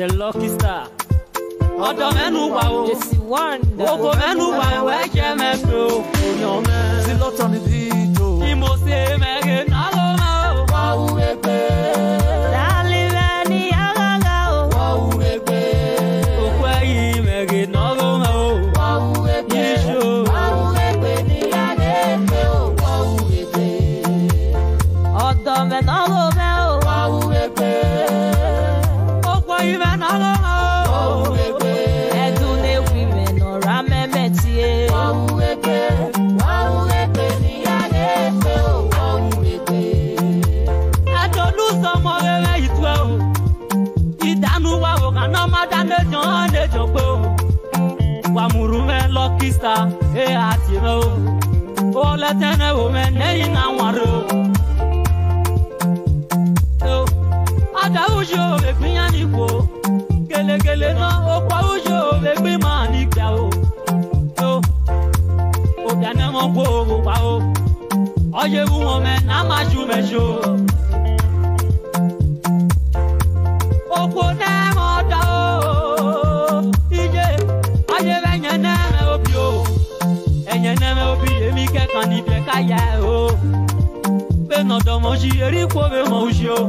the lucky star. ọ̀dọ̀ mẹ́nu wà o. Jesse Wanda. Ogo mẹ́nu wà o, ẹ̀jẹ̀ mẹ́nu o. Oyan mẹ́. Tí ló tọ́ ni bí. women alone. Ẹdun ne women ọ̀rá mẹ́mẹ́ tiẹ̀. Wọ́n wú wẹ́pẹ́, wọ́n wú wẹ́pẹ́ ní alẹ́ pé ó wọ́n wú wẹ́pẹ́. Adolú sọmọ rere ìtura o. Ìdánù wa ò kàn náà má Ojo egbin ya ni ko gelegele na o pa ujo egbin ma ni kya o yo o bia na mo ko o pa o oye wu won me na ma ju me jo o ko na mo da o ije oye be yen na me obi o eyen na me obi emi ke kan ni be ka ya o pe na do mo ji eri ko be mo ujo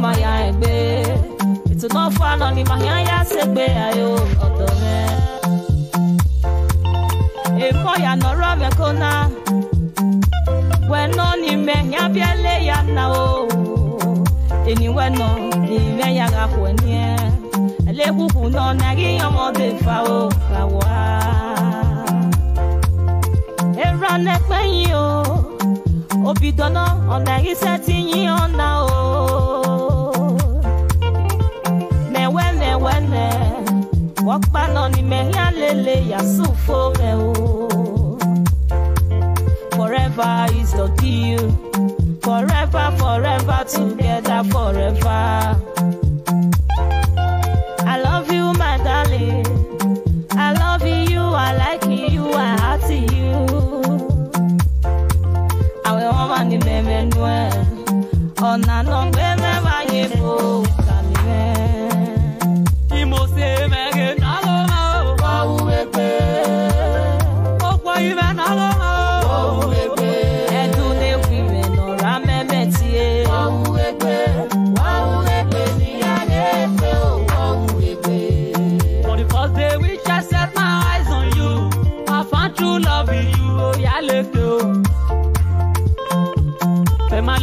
ni ya egbe Itu no fano ni maya ya segbe ayo odome Emo ya no rove kona Weno ni me ya biele ya na o Eni weno ni me ya ga kwenye Elehuhu no na gi yomo de fa o fa wa Era ne pe yin o obi dọ́nà ona ìṣẹ́ ti yín ọ̀nà o. ya lele ya sufo oh. forever is the deal forever forever together forever i love you my darling i love you i like you i heart you àwọn woman ni mẹmẹ nu ẹ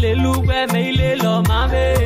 lelu gbe me ile lo ma